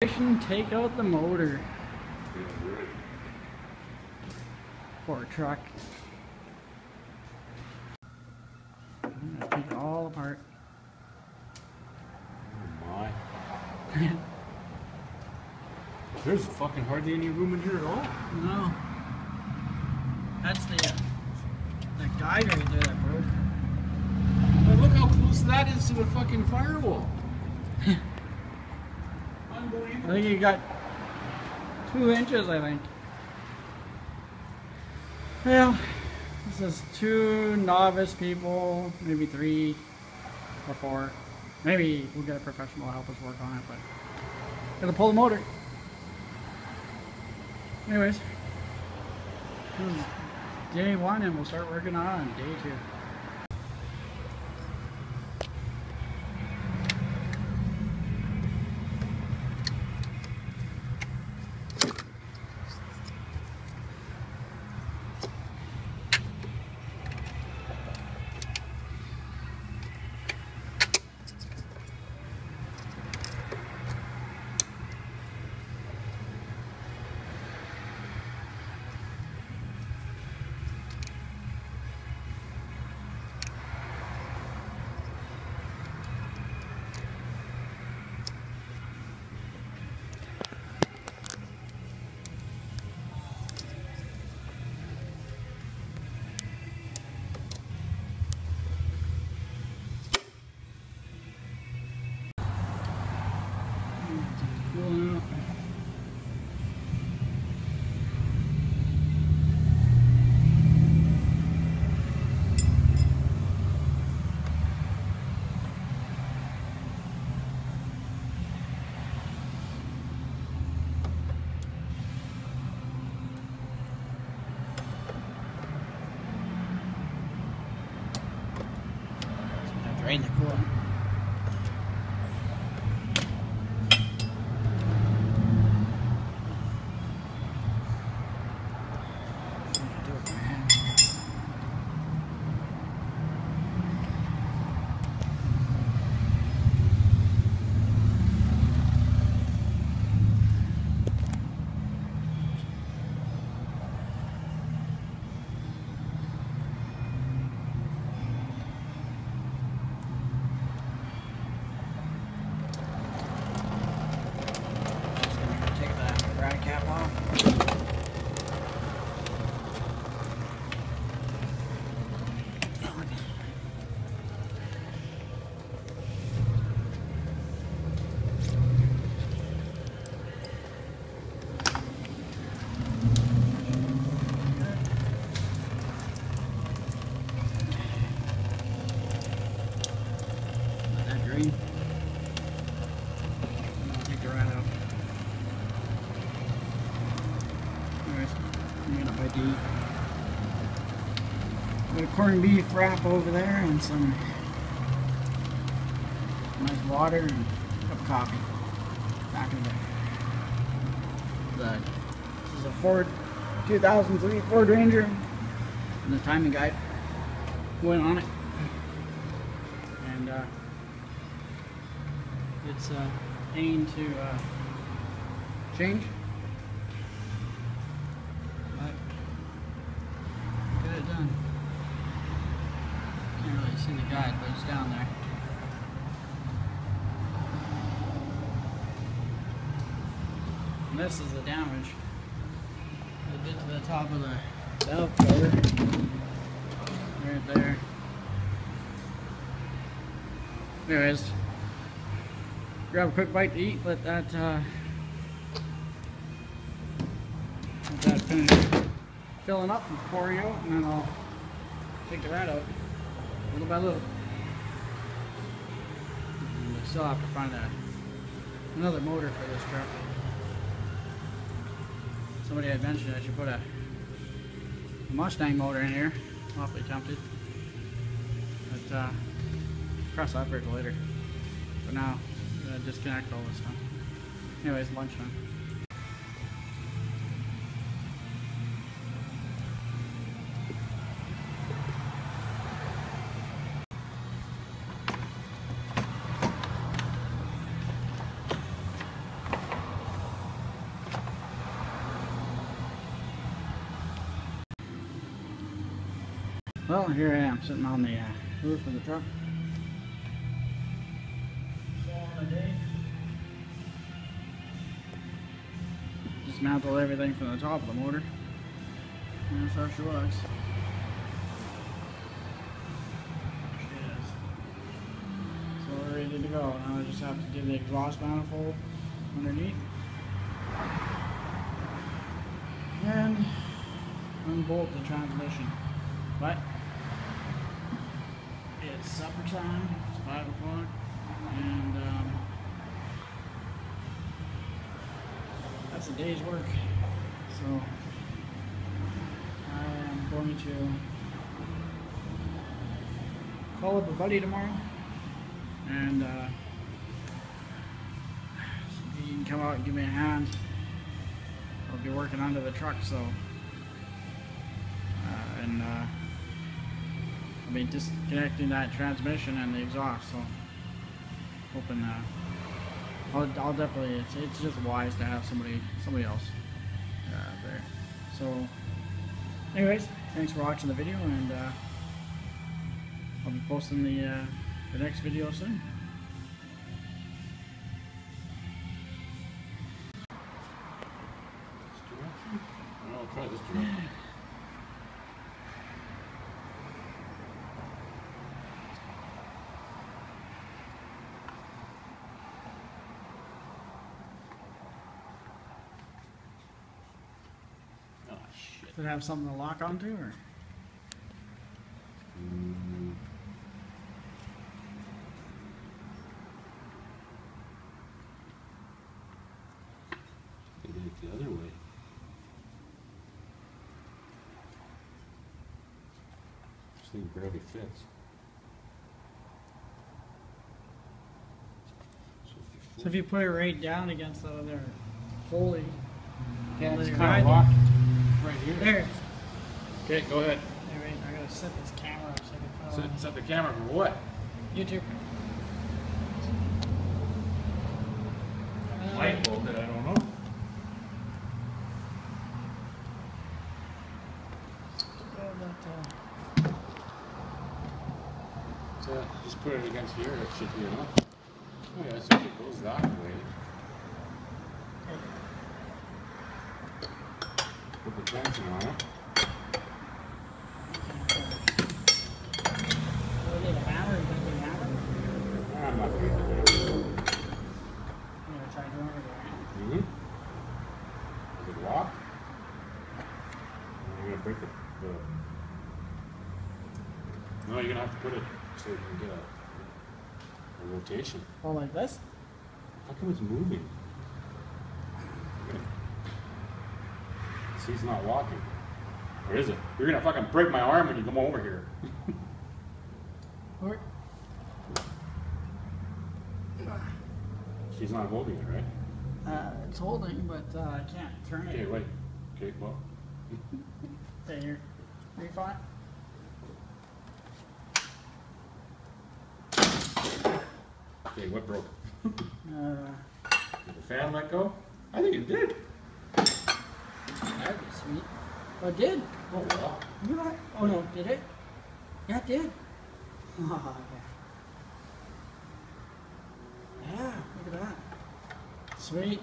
Take out the motor for a truck. I'm gonna take it all apart. Oh my. There's fucking hardly any room in here at all. No. That's the uh, the guide right there that broke. But look how close that is to the fucking firewall. I think you got two inches, I think. Well, this is two novice people, maybe three or four. Maybe we'll get a professional to help us work on it, but gotta pull the motor. Anyways, this is day one, and we'll start working on day two. Right in. And I'll take the rat out. Anyways, I'm gonna the got a corned beef wrap over there and some nice water and a cup of coffee. Back in. The, this is a Ford 2003 Ford Ranger and the timing guide went on it. And uh, it's uh, pain to uh, change. But get it done. Can't really see the guide, but it's down there. And this is the damage. It did to the top of the valve cover. Right there. Anyways, grab a quick bite to eat, let that uh, let that finish filling up and pour you out, and then I'll take the rat out little by little. And I still have to find a, another motor for this truck. Somebody had mentioned I should put a, a Mustang motor in here. I'm Awfully tempted. But uh, cross that bridge later. For now, disconnect all this time. Anyways, lunchtime. Well, here I am sitting on the uh, roof of the truck. Dismantled everything from the top of the motor. And that's how she looks. So we're ready to go. Now I just have to do the exhaust manifold underneath. And unbolt the transmission. But it's supper time. It's five o'clock, and um, that's a day's work. So I am going to call up a buddy tomorrow, and uh, he can come out and give me a hand. I'll be working under the truck, so uh, and. Uh, I'll be disconnecting that transmission and the exhaust, so hoping uh, I'll, I'll definitely it's, it's just wise to have somebody somebody else uh, there. So, anyways, thanks for watching the video, and uh, I'll be posting the uh, the next video soon. I'll try this direction. Oh, shit. Does it have something to lock onto, or. They did it the other way. This thing barely fits. So if you so if you put it right down against the other pulley, Yeah, it's it kind of locked right here. there. Okay, go ahead. Hey, wait, I gotta set this camera up so I can it Set, set the camera for what? YouTube. Uh, Light bulb that I don't know. So just put it against here, that should be enough. Oh yeah, so if it goes that way. Put the tension on it. Do we need a hammer? Is that a hammer? I'm not gonna do it. I'm gonna try doing it again. Mm-hmm. Is it locked? You're gonna break the, the... No, you're gonna have to put it so you can get a, a rotation. Oh, like this? How come it's moving? It's not walking. Or is it? You're gonna fucking break my arm when you come over here. Or, She's not holding it, right? uh, it's holding, but uh, I can't turn it. Okay, wait. Okay, well. Stay here. Refine. Okay, what broke? Uh, Did the fan let go? I think it did. That'd be sweet. Oh, it did. Oh, wow. You know what? Oh no, did it? Yeah, it did. Oh, okay. Yeah, look at that. Sweet.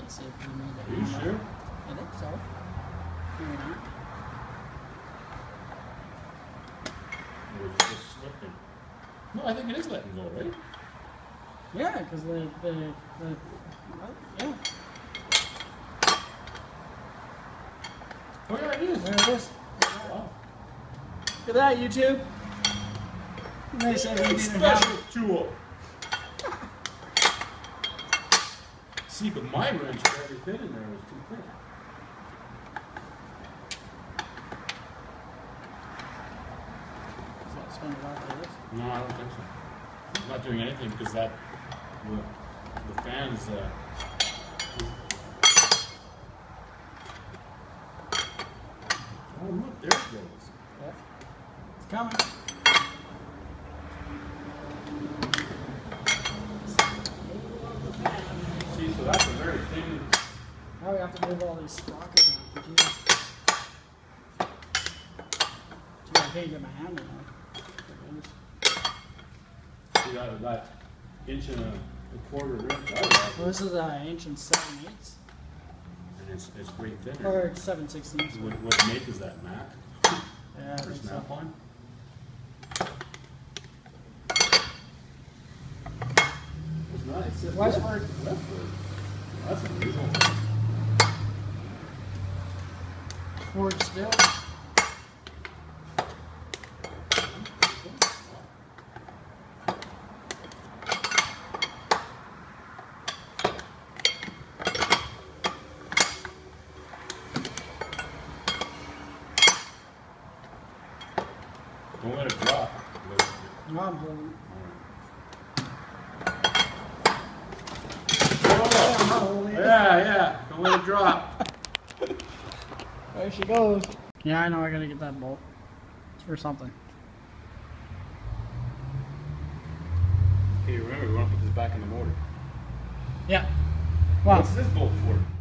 Let's see if we need Are you hammer. sure? I think so. Maybe not. Or was it just slipping? No, I think it is letting go, right? Yeah, because the, the, the, well, yeah, Oh, yeah, it is. there it is. Wow. Look at that, YouTube. They said we didn't have special tool. See, but my wrench barely fit in there. It was too quick. Is that spin it out like this? No, I don't think so. It's not doing anything because that the, the fans. Uh, oh look, there it goes. Yeah. It's coming. See, so that's a very thin. Now we have to move all these sprockets out. Jeez. can't get my hand in See that, that inch and a, a quarter rim, that was- Well, this is an inch and seven eighths, and it's, it's way or thinner. it's seven sixteenths. What, what make is that, Mac? Yeah, I Or think so. snap on? It's nice. It's- Westward. Westward. That's unusual. Forged steel. Don't let it drop. Let's- No, I'm. Oh, holding it. Yeah, yeah, don't let it drop. There she goes. Yeah, I know. I gotta get that bolt. It's for something. Hey, remember, we wanna put this back in the motor. Yeah. Well, What's this bolt for?